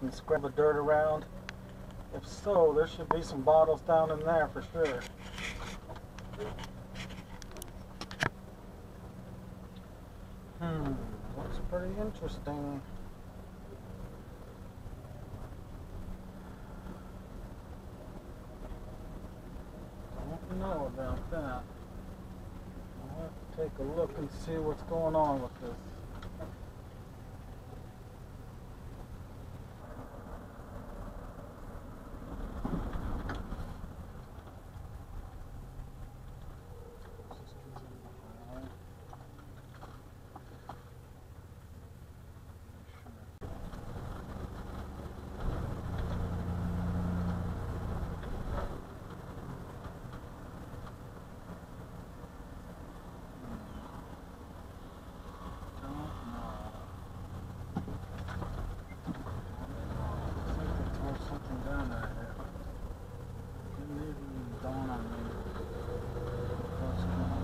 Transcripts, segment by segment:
and scrub the dirt around? If so, there should be some bottles down in there for sure. Hmm, looks pretty interesting. Don't know about that. I'll have to take a look and see what's going on with this. Don't know. Looks like they tore something down right here. Didn't even dawn on me. What's going on?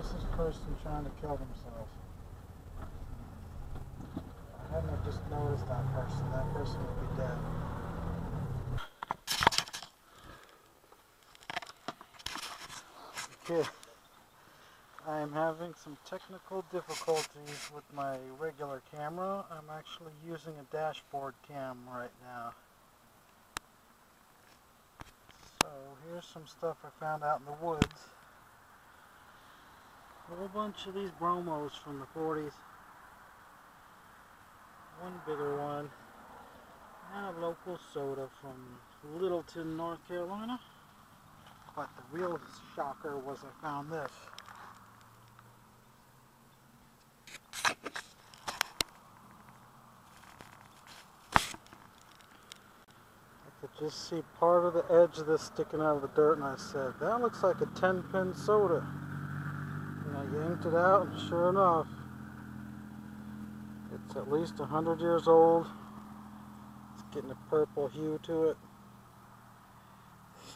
Is this person trying to kill themselves? I hadn't have just noticed that person. That person would be dead. Okay. I am having some technical difficulties with my regular camera. I'm actually using a dashboard cam right now. So here's some stuff I found out in the woods. A whole bunch of these bromos from the 40s. One bigger one. And a local soda from Littleton, North Carolina. But the real shocker was I found this. I could just see part of the edge of this sticking out of the dirt and I said, that looks like a 10 pin soda. I yanked it out, and sure enough, it's at least a hundred years old. It's getting a purple hue to it.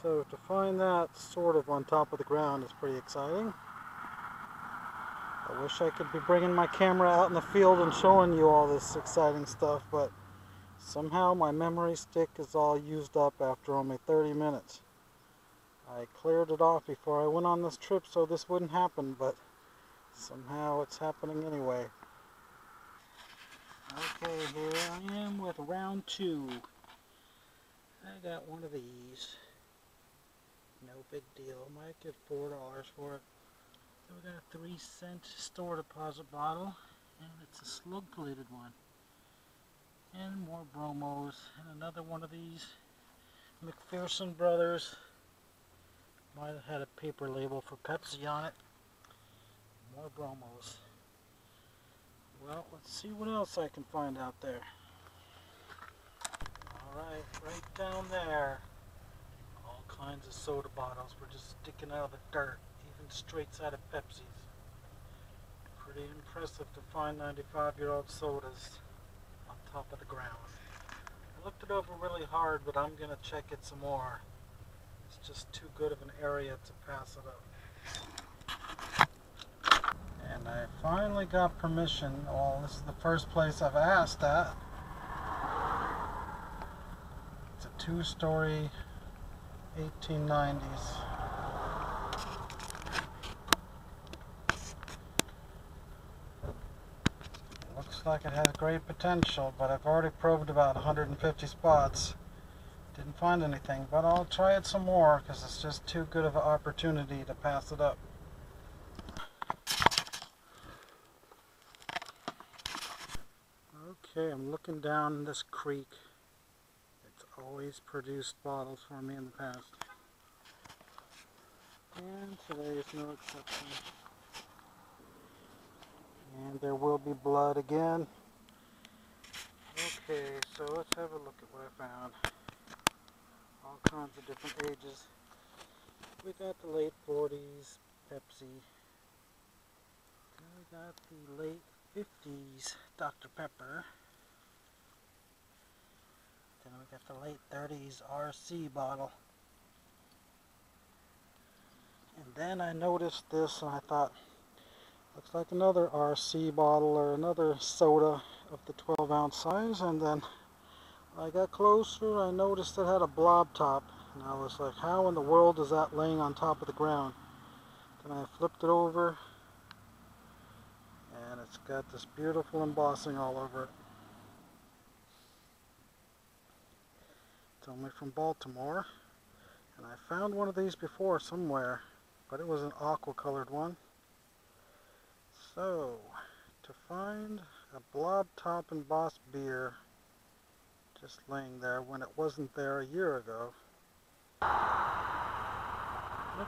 So to find that sort of on top of the ground is pretty exciting. I wish I could be bringing my camera out in the field and showing you all this exciting stuff, but somehow my memory stick is all used up after only 30 minutes. I cleared it off before I went on this trip so this wouldn't happen, but somehow it's happening anyway. Okay, here I am with round two. I got one of these. No big deal. Might get four dollars for it. We got a three cent store deposit bottle, and it's a slug plated one. And more bromos, and another one of these McPherson Brothers might have had a paper label for Pepsi on it. More bromos. Well, let's see what else I can find out there. Alright, right down there. All kinds of soda bottles were just sticking out of the dirt, even straight out of Pepsi's. Pretty impressive to find 95 year old sodas on top of the ground. I looked it over really hard, but I'm going to check it some more. It's just too good of an area to pass it up. And I finally got permission. Well, this is the first place I've asked at. It's a two-story 1890s. Looks like it has great potential, but I've already probed about 150 spots. Didn't find anything, but I'll try it some more because it's just too good of an opportunity to pass it up. Okay, I'm looking down this creek. It's always produced bottles for me in the past. And today is no exception. And there will be blood again. Okay, so let's have a look at what I found. All kinds of different ages. We got the late 40s Pepsi. Then we got the late 50s Dr. Pepper. The late 30s RC bottle. And then I noticed this and I thought, looks like another RC bottle or another soda of the 12 ounce size. And then I got closer, I noticed it had a blob top. And I was like, how in the world is that laying on top of the ground? Then I flipped it over and it's got this beautiful embossing all over it. Only from Baltimore. And I found one of these before somewhere but it was an aqua colored one. So, to find a blob top embossed beer just laying there when it wasn't there a year ago. Look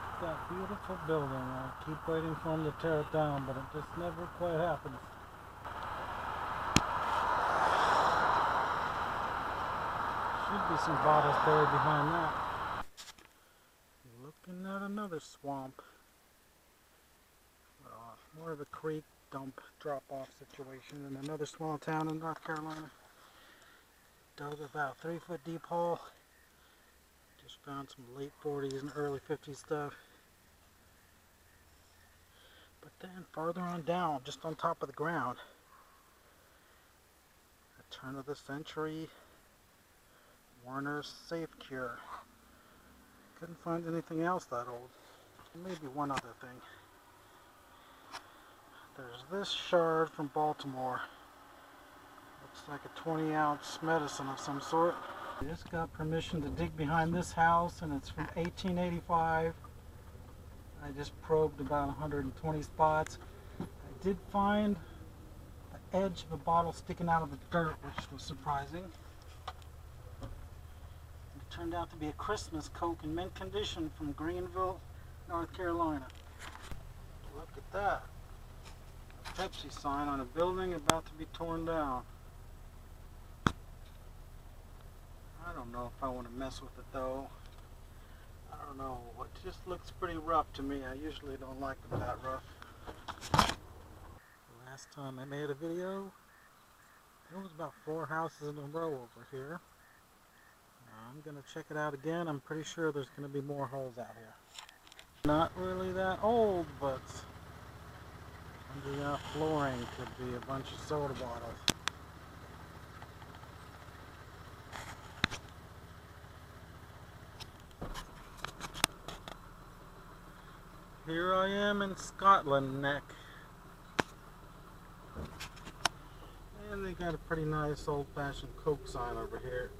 at that beautiful building. I keep waiting for them to tear it down, but it just never quite happens. Should be some bottles buried behind that looking at another swamp. Uh, more of a creek dump drop-off situation in another small town in North Carolina. Dug about three foot deep hole. Just found some late 40s and early 50s stuff. But then farther on down, just on top of the ground, a turn of the century Warner's Safe Cure. Couldn't find anything else that old. Maybe one other thing. There's this shard from Baltimore. Looks like a 20 ounce medicine of some sort. I just got permission to dig behind this house and it's from 1885. I just probed about 120 spots. I did find the edge of a bottle sticking out of the dirt, which was surprising turned out to be a Christmas Coke in mint condition from Greenville, North Carolina. Look at that. A Pepsi sign on a building about to be torn down. I don't know if I want to mess with it though. I don't know. It just looks pretty rough to me. I usually don't like them that rough. Last time I made a video, there was about four houses in a row over here. I'm going to check it out again. I'm pretty sure there's going to be more holes out here. Not really that old, but under the flooring could be a bunch of soda bottles. Here I am in Scotland Neck. And they got a pretty nice old-fashioned Coke sign over here.